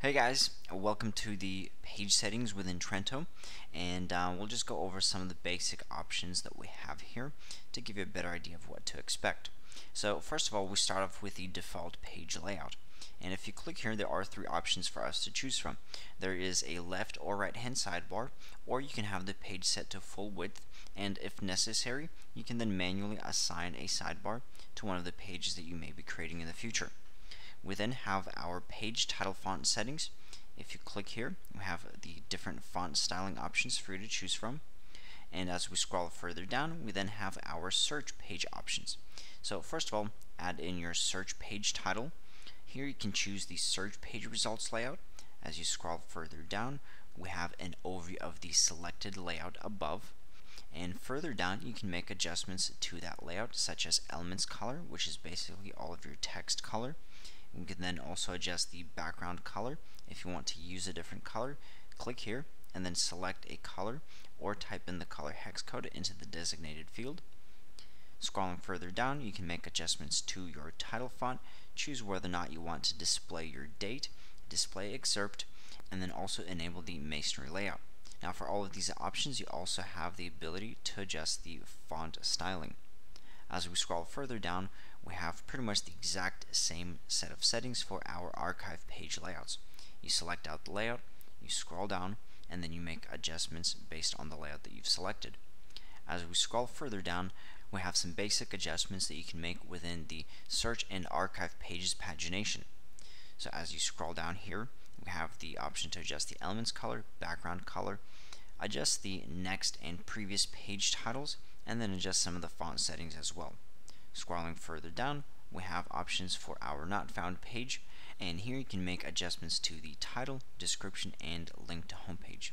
Hey guys, welcome to the page settings within Trento and uh, we'll just go over some of the basic options that we have here to give you a better idea of what to expect. So first of all we start off with the default page layout and if you click here there are three options for us to choose from. There is a left or right hand sidebar or you can have the page set to full width and if necessary you can then manually assign a sidebar to one of the pages that you may be creating in the future. We then have our page title font settings. If you click here, we have the different font styling options for you to choose from. And as we scroll further down, we then have our search page options. So first of all, add in your search page title. Here you can choose the search page results layout. As you scroll further down, we have an overview of the selected layout above. And further down, you can make adjustments to that layout, such as elements color, which is basically all of your text color. We can then also adjust the background color. If you want to use a different color, click here and then select a color or type in the color hex code into the designated field. Scrolling further down, you can make adjustments to your title font, choose whether or not you want to display your date, display excerpt, and then also enable the masonry layout. Now for all of these options, you also have the ability to adjust the font styling. As we scroll further down, we have pretty much the exact same set of settings for our archive page layouts. You select out the layout, you scroll down, and then you make adjustments based on the layout that you've selected. As we scroll further down, we have some basic adjustments that you can make within the search and archive pages pagination. So as you scroll down here, we have the option to adjust the elements color, background color, adjust the next and previous page titles, and then adjust some of the font settings as well. Scrolling further down, we have options for our not found page, and here you can make adjustments to the title, description, and link to homepage.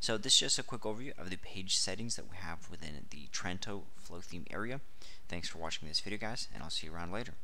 So this is just a quick overview of the page settings that we have within the Trento Flotheme area. Thanks for watching this video guys, and I'll see you around later.